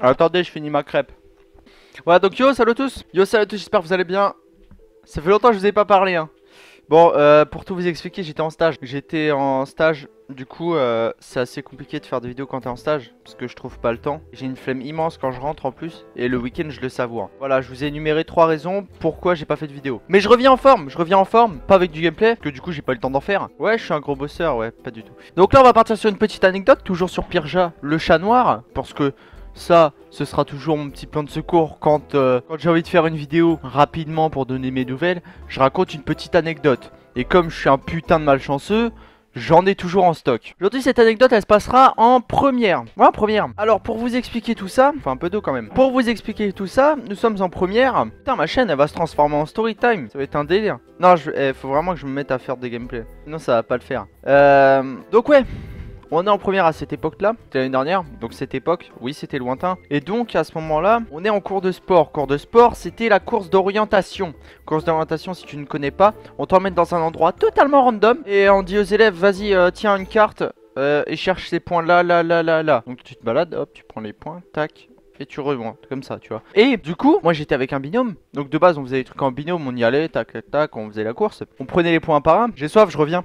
Attendez, je finis ma crêpe. Voilà, donc yo, salut à tous. Yo, salut à tous, j'espère que vous allez bien. Ça fait longtemps que je vous ai pas parlé, hein. Bon, euh, pour tout vous expliquer, j'étais en stage. J'étais en stage, du coup, euh, c'est assez compliqué de faire des vidéos quand t'es en stage, parce que je trouve pas le temps. J'ai une flemme immense quand je rentre en plus, et le week-end, je le savoure. Voilà, je vous ai énuméré trois raisons pourquoi j'ai pas fait de vidéo. Mais je reviens en forme, je reviens en forme, pas avec du gameplay, parce que du coup, j'ai pas eu le temps d'en faire. Ouais, je suis un gros bosseur, ouais, pas du tout. Donc là, on va partir sur une petite anecdote, toujours sur Pirja, le chat noir, parce que ça, ce sera toujours mon petit plan de secours quand, euh, quand j'ai envie de faire une vidéo rapidement pour donner mes nouvelles. Je raconte une petite anecdote. Et comme je suis un putain de malchanceux, j'en ai toujours en stock. Aujourd'hui, cette anecdote, elle se passera en première. Ouais, première. Alors, pour vous expliquer tout ça, enfin un peu d'eau quand même. Pour vous expliquer tout ça, nous sommes en première. Putain, ma chaîne, elle va se transformer en story time. Ça va être un délire. Non, il eh, faut vraiment que je me mette à faire des gameplays. Sinon, ça va pas le faire. Euh, donc ouais, on est en première à cette époque-là, l'année dernière, donc cette époque, oui c'était lointain. Et donc à ce moment-là, on est en cours de sport. Cours de sport, c'était la course d'orientation. Course d'orientation, si tu ne connais pas, on t'emmène dans un endroit totalement random et on dit aux élèves, vas-y, euh, tiens une carte euh, et cherche ces points là, là, là, là, là. Donc tu te balades, hop, tu prends les points, tac, et tu remontes comme ça, tu vois. Et du coup, moi j'étais avec un binôme. Donc de base, on faisait des trucs en binôme, on y allait, tac, tac, tac, on faisait la course. On prenait les points par un. J'ai soif, je reviens.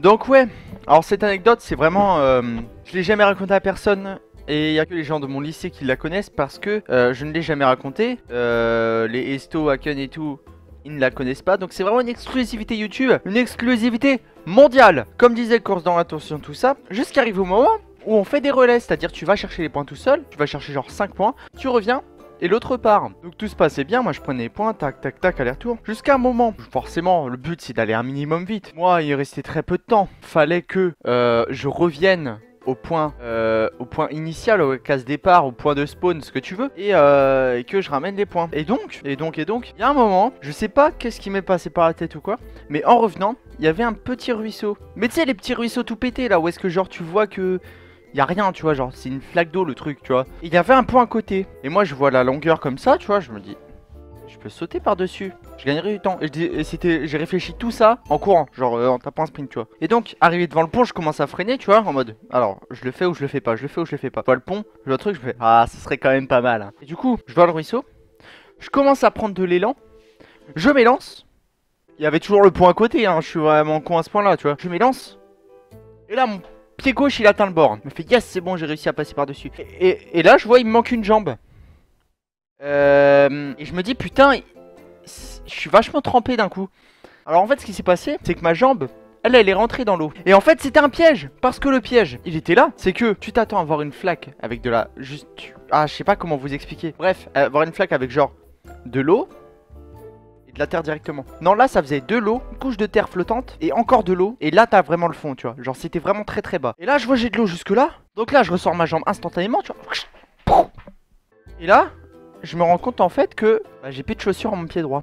Donc ouais, alors cette anecdote c'est vraiment... Euh, je l'ai jamais raconté à personne et il y a que les gens de mon lycée qui la connaissent parce que euh, je ne l'ai jamais raconté. Euh, les Esto, Haken et tout, ils ne la connaissent pas. Donc c'est vraiment une exclusivité YouTube, une exclusivité mondiale. Comme disait Course dans l'attention, tout ça, jusqu'à arriver au moment où on fait des relais, c'est-à-dire tu vas chercher les points tout seul, tu vas chercher genre 5 points, tu reviens, et l'autre part. Donc tout se passait bien, moi je prenais les points, tac tac tac, aller-retour. Jusqu'à un moment, forcément, le but c'est d'aller un minimum vite. Moi, il restait très peu de temps. Fallait que euh, je revienne au point, euh, au point initial, au casse départ, au point de spawn, ce que tu veux, et, euh, et, que je ramène les points. Et donc, et donc, et donc, il y a un moment, je sais pas qu'est-ce qui m'est passé par la tête ou quoi, mais en revenant, il y avait un petit ruisseau. Mais tu sais, les petits ruisseaux tout pétés là, où est-ce que genre tu vois que y a rien, tu vois, genre c'est une flaque d'eau le truc, tu vois. Il y avait un point à côté. Et moi je vois la longueur comme ça, tu vois, je me dis, je peux sauter par-dessus. Je gagnerai du temps. Et c'était, j'ai réfléchi tout ça en courant, genre euh, en tapant un sprint, tu vois. Et donc, arrivé devant le pont, je commence à freiner, tu vois, en mode, alors, je le fais ou je le fais pas, je le fais ou je le fais pas. Je vois le pont, je vois le truc, je fais, ah, ce serait quand même pas mal. Hein. Et du coup, je vois le ruisseau, je commence à prendre de l'élan, je m'élance. Il y avait toujours le point à côté, hein, je suis vraiment con à ce point-là, tu vois. Je m'élance. Et là, mon pied gauche, il atteint le bord. Il me fait yes, c'est bon, j'ai réussi à passer par-dessus. Et, là, je vois, il me manque une jambe. Euh, et je me dis, putain, je suis vachement trempé d'un coup. Alors en fait, ce qui s'est passé, c'est que ma jambe, elle, elle est rentrée dans l'eau. Et en fait, c'était un piège. Parce que le piège, il était là. C'est que tu t'attends à voir une flaque avec de la... Juste... Ah, je sais pas comment vous expliquer. Bref, avoir une flaque avec genre de l'eau la terre directement. Non, là, ça faisait de l'eau, une couche de terre flottante et encore de l'eau. Et là, t'as vraiment le fond, tu vois. Genre, c'était vraiment très très bas. Et là, je vois j'ai de l'eau jusque là. Donc là, je ressors ma jambe instantanément, tu vois. Et là, je me rends compte en fait que bah, j'ai plus de chaussures à mon pied droit.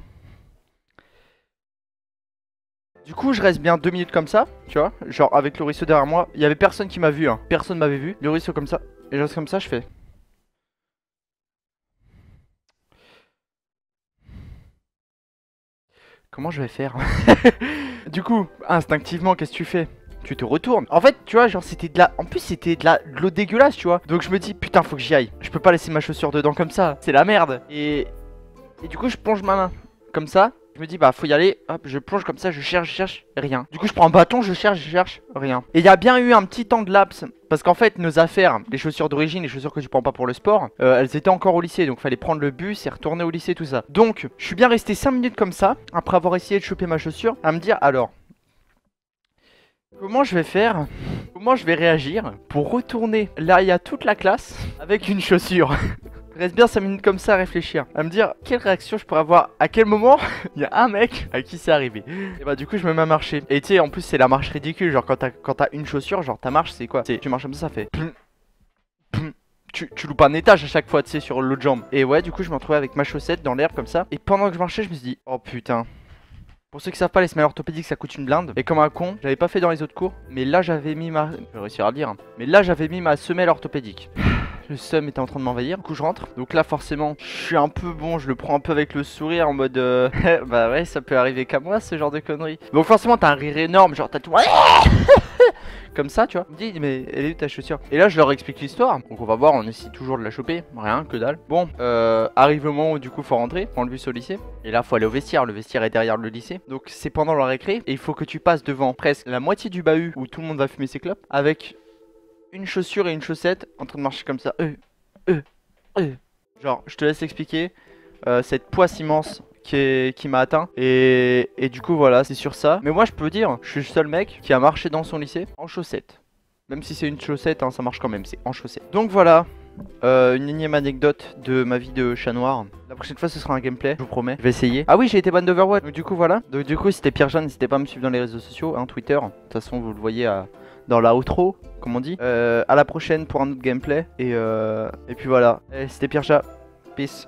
Du coup, je reste bien deux minutes comme ça, tu vois. Genre, avec le ruisseau derrière moi. Il y avait personne qui m'a vu, hein. Personne m'avait vu. Le ruisseau comme ça. Et je reste comme ça, je fais. Comment je vais faire Du coup, instinctivement, qu'est-ce que tu fais? Tu te retournes. En fait, tu vois, genre c'était de la... En plus, c'était de la l'eau dégueulasse, tu vois. Donc je me dis, putain, faut que j'y aille. Je peux pas laisser ma chaussure dedans comme ça. C'est la merde. Et... Et du coup, je plonge ma main comme ça. Je me dis, bah, faut y aller. Hop, je plonge comme ça, je cherche, je cherche, rien. Du coup, je prends un bâton, je cherche, je cherche, rien. Et il y a bien eu un petit temps de laps. Parce qu'en fait, nos affaires, les chaussures d'origine, les chaussures que tu prends pas pour le sport, euh, elles étaient encore au lycée. Donc, fallait prendre le bus et retourner au lycée, tout ça. Donc, je suis bien resté 5 minutes comme ça, après avoir essayé de choper ma chaussure, à me dire, alors, Comment je vais faire? Comment je vais réagir pour retourner? Là il y a toute la classe avec une chaussure reste bien 5 minutes comme ça à réfléchir, à me dire quelle réaction je pourrais avoir, à quel moment il y a un mec à qui c'est arrivé. Et bah du coup je me mets à marcher. Et tu sais en plus c'est la marche ridicule, genre quand t'as une chaussure, genre ta marche c'est quoi? Tu marches comme ça, ça fait... Tu, tu, loupes un étage à chaque fois, tu sais, sur l'autre jambe. Et ouais, du coup, je me retrouvais avec ma chaussette dans l'herbe comme ça. Et pendant que je marchais, je me suis dit, oh putain. Pour ceux qui savent pas, les semelles orthopédiques, ça coûte une blinde. Et comme un con, j'avais pas fait dans les autres cours. Mais là, j'avais mis ma... Je vais réussir à le dire. Hein. Mais là, j'avais mis ma semelle orthopédique. Le seum était en train de m'envahir. Du coup, je rentre. Donc là, forcément, je suis un peu bon. Je le prends un peu avec le sourire en mode. Euh, bah ouais, ça peut arriver qu'à moi, ce genre de conneries. Donc forcément, t'as un rire énorme. Genre, t'as tout. comme ça, tu vois. Il me dit, mais elle est où ta chaussure? Et là, je leur explique l'histoire. Donc, on va voir, on essaie toujours de la choper. Rien, que dalle. Bon, euh, arrive le moment où du coup, faut rentrer, prendre le bus au lycée. Et là, faut aller au vestiaire. Le vestiaire est derrière le lycée. Donc, c'est pendant la récré. Et il faut que tu passes devant presque la moitié du bahut où tout le monde va fumer ses clopes avec une chaussure et une chaussette en train de marcher comme ça. Euh, euh, euh. Genre, je te laisse expliquer. Euh, cette poisse immense qui, qui m'a atteint. Et, et du coup, voilà, c'est sur ça. Mais moi, je peux dire, je suis le seul mec qui a marché dans son lycée en chaussettes. Même si c'est une chaussette, hein, ça marche quand même, c'est en chaussettes. Donc voilà, euh, une énième anecdote de ma vie de chat noir. La prochaine fois, ce sera un gameplay, je vous promets. Je vais essayer. Ah oui, j'ai été ban d'Overwatch. Donc du coup, voilà. Donc du coup, c'était Pierre n'hésitez pas à me suivre dans les réseaux sociaux, hein, Twitter. De toute façon, vous le voyez à- dans la outro, comme on dit. Euh, à la prochaine pour un autre gameplay. Et, euh, et puis voilà. Eh, C'était Pierre. Peace.